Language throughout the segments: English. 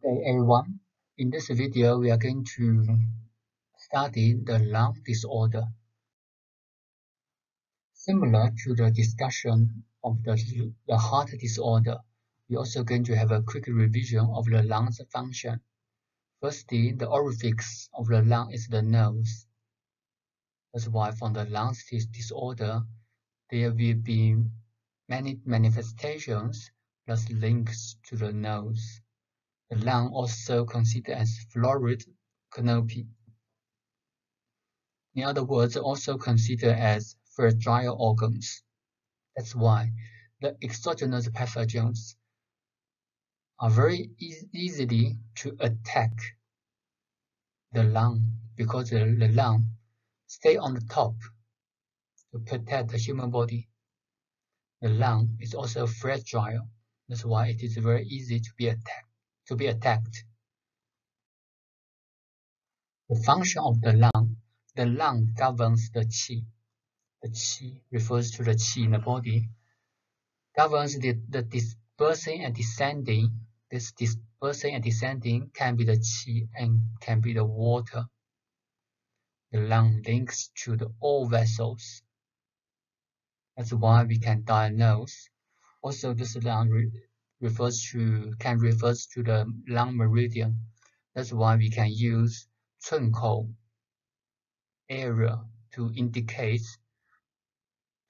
Day everyone. In this video, we are going to study the lung disorder. Similar to the discussion of the, the heart disorder, we're also going to have a quick revision of the lungs function. Firstly, the orifice of the lung is the nose. That's why from the lungs disorder, there will be many manifestations plus links to the nose. The mm-hmm. lung also considered as florid canopy. In other words, also considered as fragile organs. That's why the exogenous pathogens are very e easily to attack the lung because the, the lung stay on the top to protect the human body. The lung is also fragile. That's why it is very easy to be attacked. To be attacked. The function of the lung. The lung governs the qi. The qi refers to the qi in the body. Governs the, the dispersing and descending. This dispersing and descending can be the qi and can be the water. The lung links to the all vessels. That's why we can diagnose. Also, this lung refers to can refers to the lung meridian. That's why we can use 寸口 area to indicate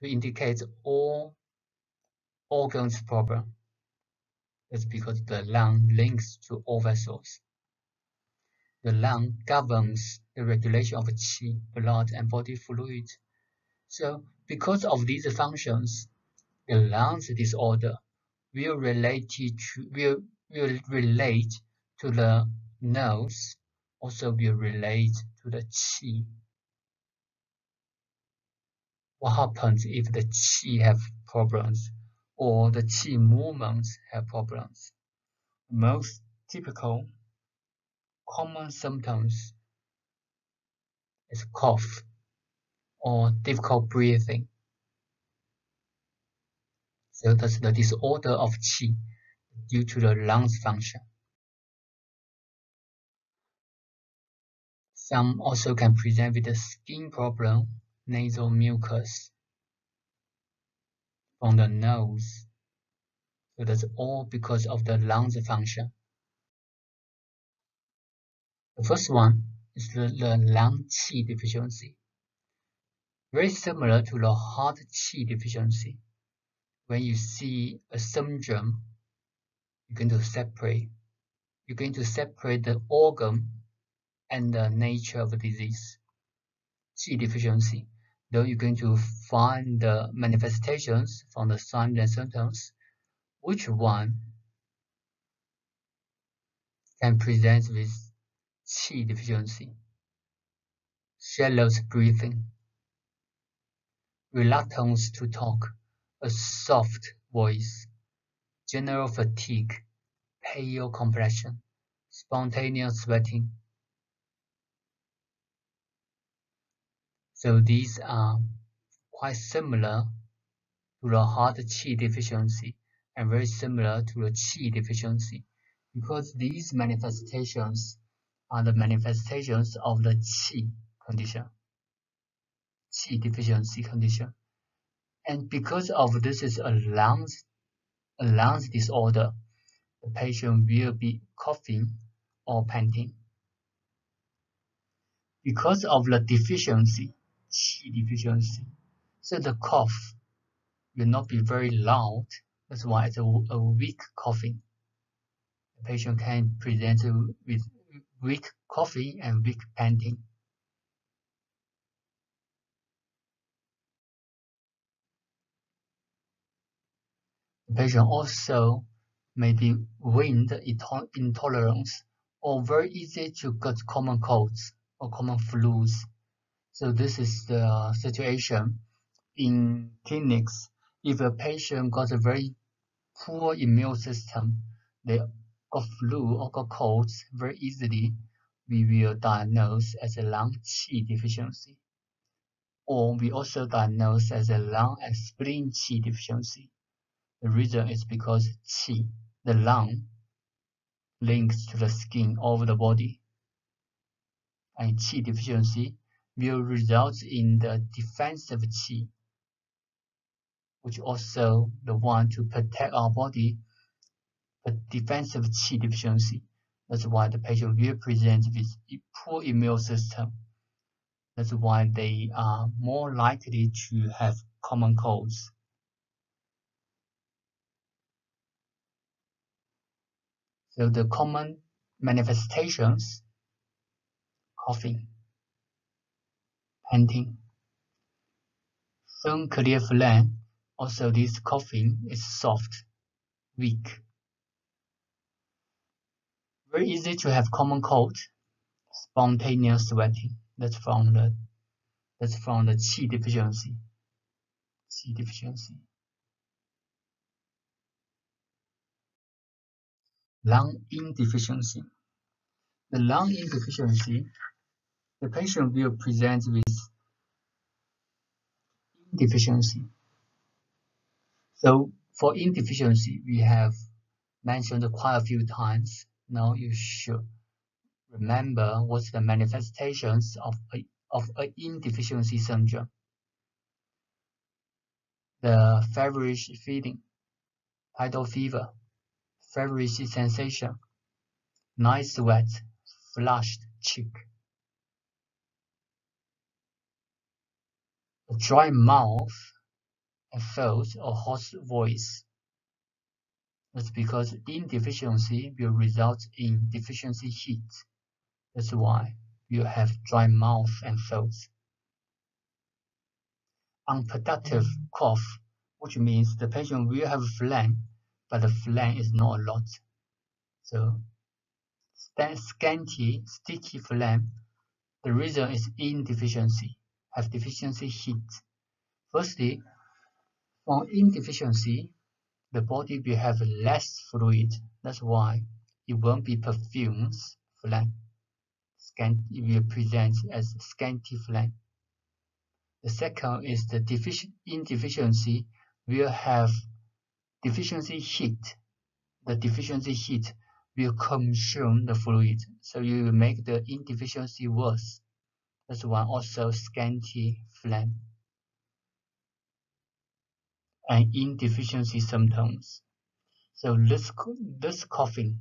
to indicate all organs problem. That's because the lung links to all vessels. The lung governs the regulation of qi, blood, and body fluid. So, because of these functions, the lungs disorder will relate to will will relate to the nose, also will relate to the qi. What happens if the qi have problems or the qi movements have problems? Most typical common symptoms is cough or difficult breathing. So that's the disorder of qi due to the lungs function. Some also can present with a skin problem, nasal mucus from the nose. So that's all because of the lungs function. The first one is the, the lung qi deficiency. Very similar to the heart qi deficiency. When you see a syndrome, you're going to separate. You're going to separate the organ and the nature of the disease. Qi deficiency. Then you're going to find the manifestations from the signs and symptoms, which one can present with qi deficiency? Shallow breathing, reluctance to talk, a soft voice, general fatigue, pale complexion, spontaneous sweating. So these are quite similar to the heart qi deficiency and very similar to the qi deficiency because these manifestations are the manifestations of the qi condition, qi deficiency condition. And because of this is a lungs, a lungs disorder, the patient will be coughing or panting. Because of the deficiency, qi deficiency, so the cough will not be very loud. That's why it's a, a weak coughing. The patient can present with weak coughing and weak panting. Patient also may be wind intolerance or very easy to get common colds or common flus. So this is the situation in clinics. If a patient got a very poor immune system, they got flu or got colds very easily, we will diagnose as a lung qi deficiency. Or we also diagnose as a lung and spleen qi deficiency. The reason is because qi, the lung, links to the skin over the body. And qi deficiency will result in the defensive qi, which also the one to protect our body, but defensive qi deficiency. That's why the patient will present with poor immune system. That's why they are more likely to have common colds. So the common manifestations, coughing, panting, thin clear phlegm, also this coughing is soft, weak. Very easy to have common cold, spontaneous sweating. That's from the that's from the qi deficiency. Qi deficiency. Lung yin deficiency. The lung yin deficiency, the patient will present with deficiency. So for yin deficiency, we have mentioned quite a few times. Now you should remember what's the manifestations of a, of a yin deficiency syndrome. The feverish feeling, tidal fever, feverish sensation, night sweat, flushed cheek. A dry mouth and throat or hoarse voice. That's because yin deficiency will result in deficiency heat. That's why you have dry mouth and throat. Unproductive cough, which means the patient will have phlegm but the phlegm is not a lot. So scanty, sticky phlegm, the reason is yin deficiency, have deficiency heat. Firstly, from yin deficiency, the body will have less fluid. That's why it won't be perfumes phlegm. Scant, it will present as scanty phlegm. The second is the deficient yin deficiency will have deficiency heat. The deficiency heat will consume the fluid, so you will make the yin deficiency worse. That's one also scanty phlegm and yin deficiency symptoms. So this this coughing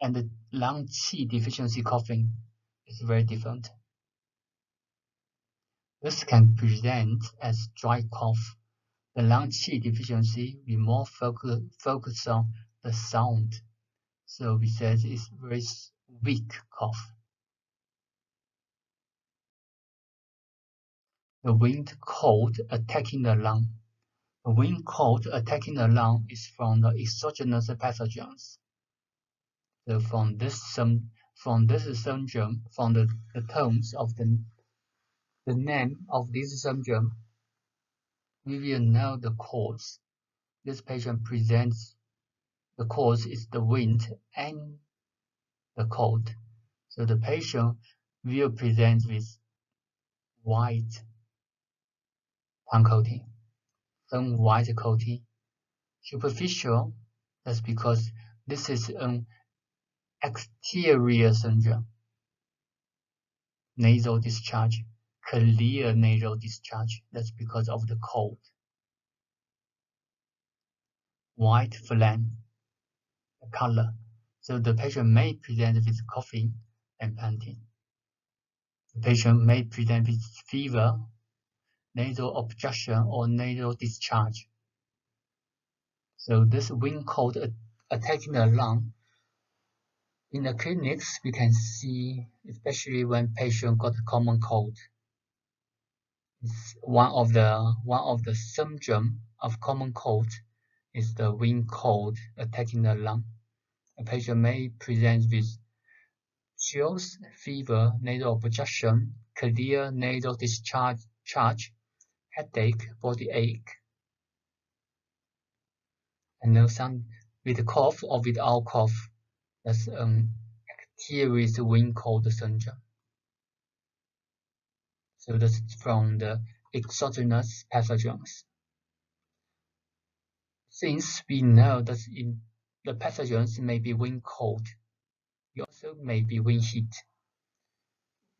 and the lung qi deficiency coughing is very different. This can present as dry cough the lung qi deficiency, we more focus, focus on the sound. So we said it's very weak cough. The wind cold attacking the lung. The wind cold attacking the lung is from the exogenous pathogens. So from this from this syndrome, from the, the terms of the the name of this syndrome, we will know the cause. This patient presents the cause is the wind and the cold. So the patient will present with white tongue coating, thin white coating. Superficial, that's because this is an exterior syndrome. Nasal discharge clear nasal discharge. That's because of the cold. White phlegm, color. So the patient may present with coughing and panting. The patient may present with fever, nasal obstruction, or nasal discharge. So this wind cold attacking the lung in the clinics, we can see, especially when patient got a common cold, one of the one of the symptoms of common cold is the wind cold attacking the lung. A patient may present with chills, fever, nasal obstruction, clear nasal discharge, charge, headache, body ache, and then some with cough or without cough. That's um, an exterior wind cold syndrome. So this is from the exogenous pathogens. Since we know that in the pathogens may be wind cold. You also may be wind heat.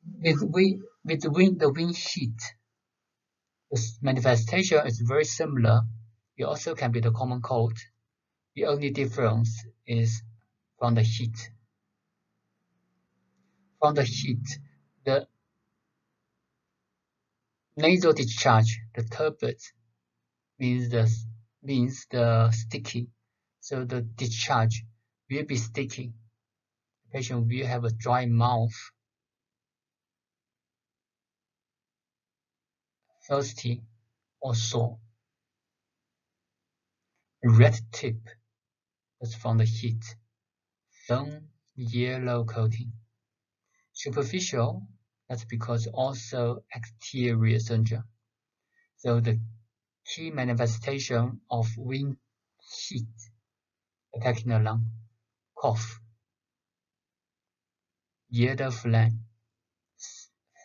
With wind, with the wind, the wind heat, the manifestation is very similar. It also can be the common cold. The only difference is from the heat. From the heat, the nasal discharge, the turbid, means the means the sticky. So the discharge will be sticky. The patient will have a dry mouth, thirsty, or sore. Red tip is from the heat. Thin yellow coating. Superficial, that's because also exterior syndrome. So the key manifestation of wind heat attacking the lung, cough, yellow phlegm,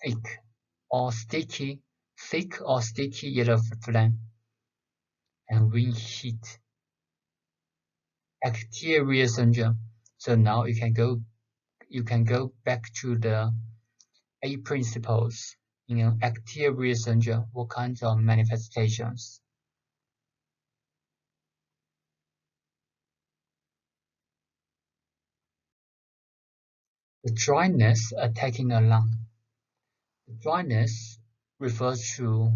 thick or sticky, thick or sticky yellow phlegm, and wind heat, exterior syndrome. So now you can go, you can go back to the eight principles in an exterior syndrome. What kinds of manifestations? The dryness attacking the lung. The dryness refers to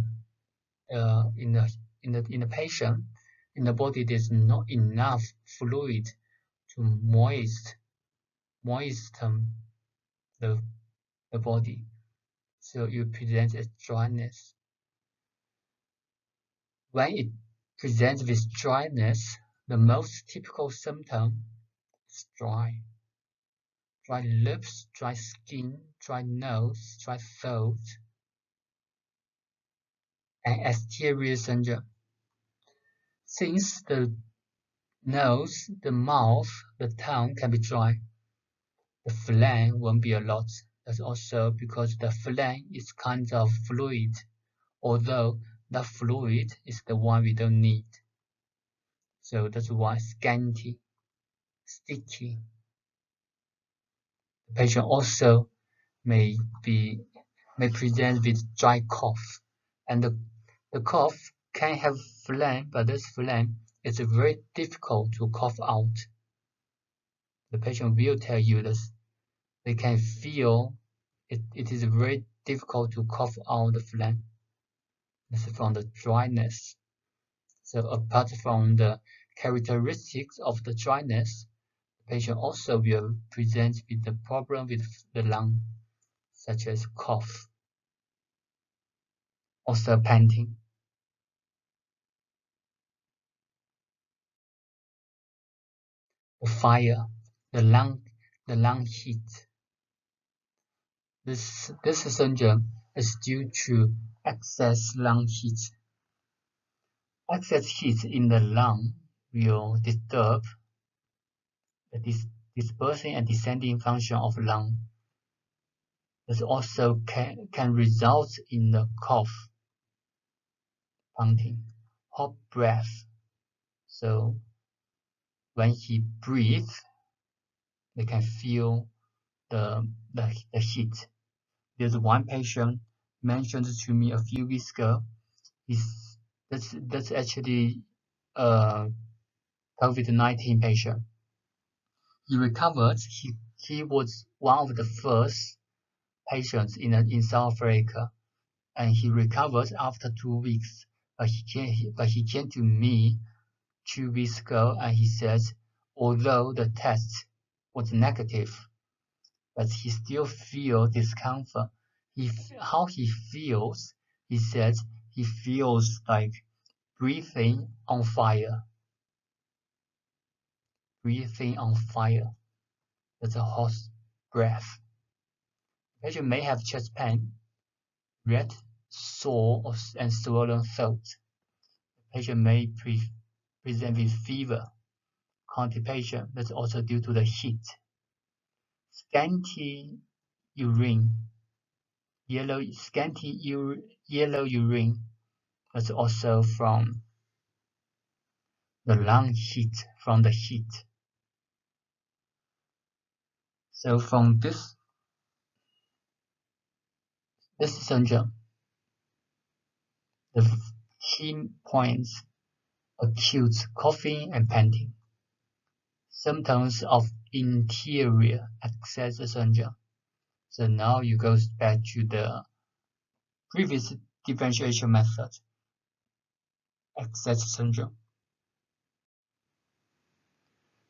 uh, in the in the in the patient in the body there's not enough fluid to moist moisten the the body, so you present as dryness. When it presents with dryness, the most typical symptom is dry dry lips, dry skin, dry nose, dry throat, and exterior syndrome. Since the nose, the mouth, the tongue can be dry, the phlegm won't be a lot. That's also because the phlegm is kind of fluid, although the fluid is the one we don't need. So that's why scanty, sticky, the patient also may be may present with dry cough, and the, the cough can have phlegm, but this phlegm is very difficult to cough out. The patient will tell you this. They can feel it, it is very difficult to cough out the phlegm. From the dryness. So apart from the characteristics of the dryness, the patient also will present with the problem with the lung, such as cough, also panting. The fire, the lung, the lung heat. This, this syndrome is due to excess lung heat. Excess heat in the lung will disturb the dis dispersing and descending function of lung. This also can, can result in the cough, panting, hot breath. So when he breathes, they can feel the, the, the heat. There's one patient mentioned to me a few weeks ago. He's, that's, that's actually uh, a COVID-19 patient he recovered. He, he was one of the first patients in, in South Africa, and he recovered after two weeks. But he came, but he came to me two weeks ago, and he said, although the test was negative, but he still feel discomfort. He, how he feels, he says he feels like breathing on fire breathing on fire. That's a hot breath. The patient may have chest pain, red, sore, and swollen throat. The patient may pre present with fever, constipation. That's also due to the heat. Scanty urine, yellow scanty ur yellow urine. was also from the lung heat, from the heat. So from this this syndrome, the key points acute coughing and panting, symptoms of interior excess syndrome. So now you go back to the previous differentiation method, excess syndrome.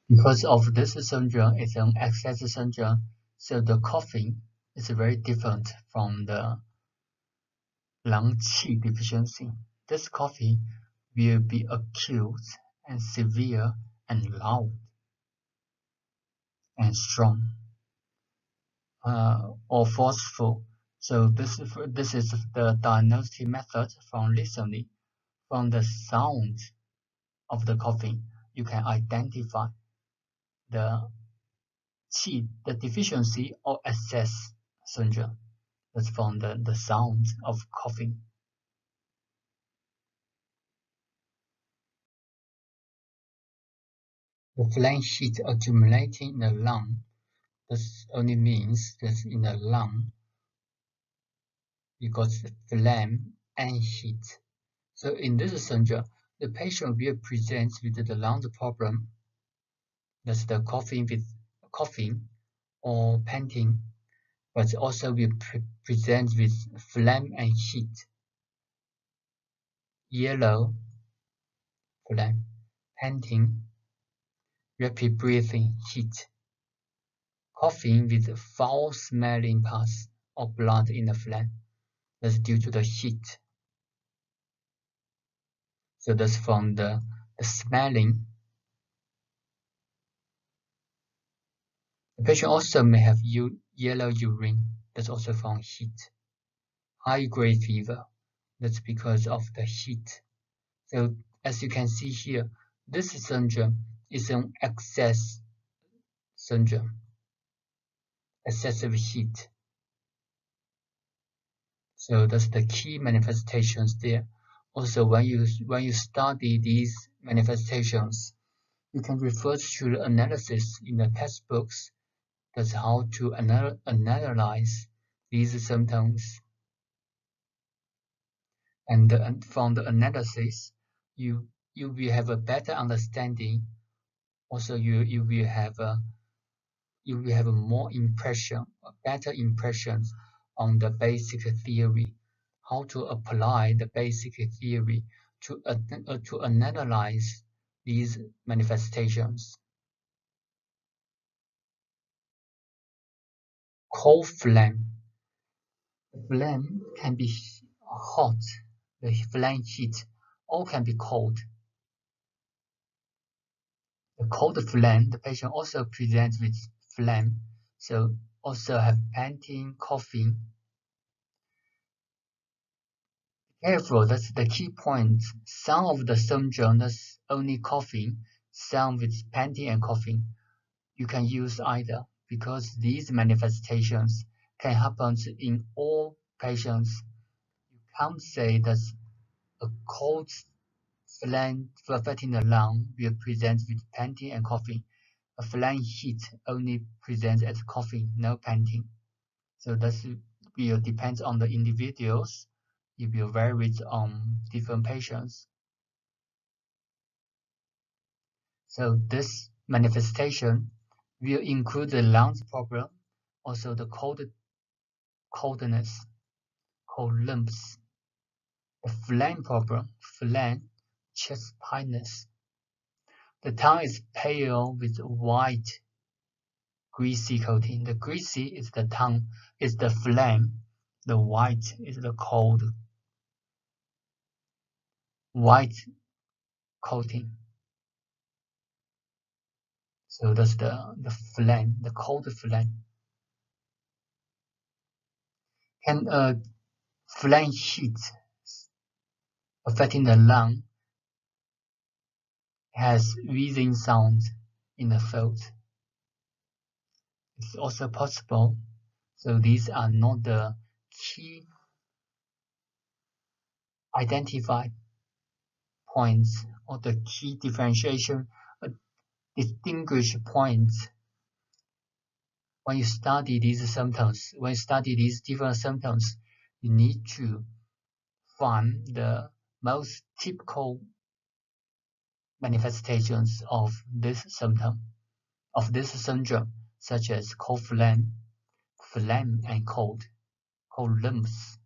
Because of this syndrome is an excess syndrome, so the coughing is very different from the lung qi deficiency. This coughing will be acute and severe and loud and strong uh, or forceful. So this is, this is the diagnostic method from listening. From the sound of the coughing, you can identify the qi, the deficiency or excess syndrome. That's from the, the sound of coughing. The phlegm heat accumulating in the lung. This only means that in the lung got phlegm and heat. So in this syndrome, the patient will present with the lung problem. That's the coughing with coughing or panting, but also will pre present with phlegm and heat. Yellow, phlegm, panting, rapid breathing, heat, coughing with foul smelling pus or blood in the phlegm. That's due to the heat. So that's from the, the smelling. The patient also may have yellow urine. That's also from heat. High grade fever. That's because of the heat. So as you can see here, this syndrome is an excess syndrome, excessive heat. So that's the key manifestations there. Also, when you when you study these manifestations, you can refer to the analysis in the textbooks. That's how to anal analyze these symptoms. And, and from the analysis, you you will have a better understanding also you you will have a you will have a more impression a better impressions on the basic theory how to apply the basic theory to uh, to analyze these manifestations cold phlegm. the phlegm can be hot the phlegm heat or can be cold the cold phlegm, the patient also presents with phlegm, so also have panting, coughing. Careful, that's the key point. Some of the that's only coughing, some with panting and coughing. You can use either because these manifestations can happen in all patients. You can't say that a cold Affecting the lung will present with panting and coughing. A phlegm heat only presents as coughing, no panting. So this will depend on the individuals. It will vary on um, different patients. So this manifestation will include the lungs problem, also the cold coldness, cold lumps, the phlegm problem, phlegm chest tightness. The tongue is pale with white greasy coating. The greasy is the tongue, is the phlegm. The white is the cold white coating. So that's the, the phlegm, the cold phlegm. Can a phlegm heat affecting the lung has wheezing sound in the throat. It's also possible, so these are not the key identified points or the key differentiation uh, distinguish points when you study these symptoms, when you study these different symptoms, you need to find the most typical manifestations of this symptom, of this syndrome, such as cold phlegm, phlegm and cold, cold lumps,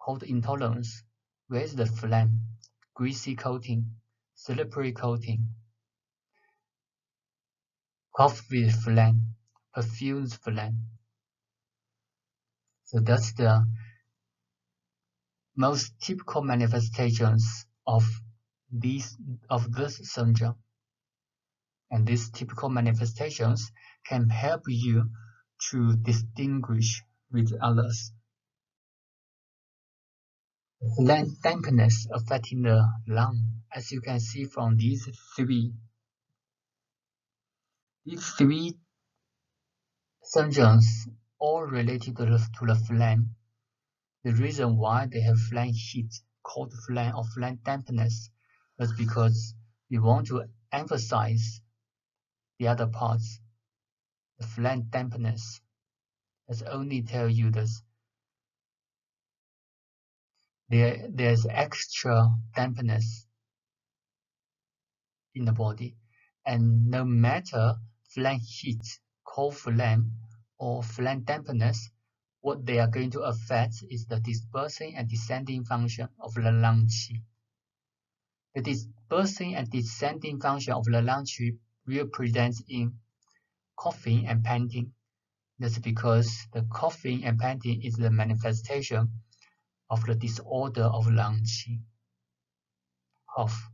cold intolerance, the phlegm, greasy coating, slippery coating, cough with phlegm, perfused phlegm. So that's the most typical manifestations of these of this syndrome. And these typical manifestations can help you to distinguish with others. Phlegm dampness affecting the lung, as you can see from these three. These three syndromes all related to the, to the phlegm. The reason why they have phlegm heat, cold phlegm or phlegm dampness, is because we want to emphasize the other parts. The phlegm dampness. Let's only tell you this. There, there's extra dampness in the body, and no matter phlegm heat cold phlegm or phlegm dampness, what they are going to affect is the dispersing and descending function of the lung qi. The dispersing and descending function of the lung qi represents in coughing and panting. That's because the coughing and panting is the manifestation of the disorder of lung qi. Cough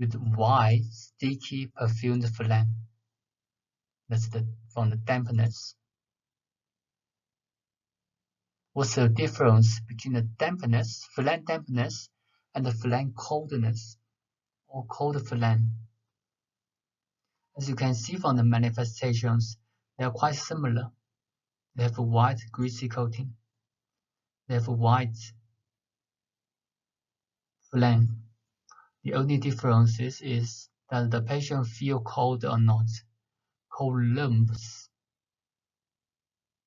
with white, sticky, perfumed phlegm. That's the from the dampness. What's the difference between the dampness, phlegm dampness, and the phlegm coldness or cold phlegm? As you can see from the manifestations, they are quite similar. They have a white greasy coating. They have a white phlegm. The only difference is, that the patient feel cold or not cold lumps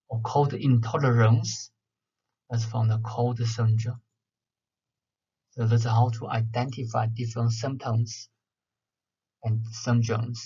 or cold intolerance that's from the cold syndrome. So that's how to identify different symptoms and syndromes.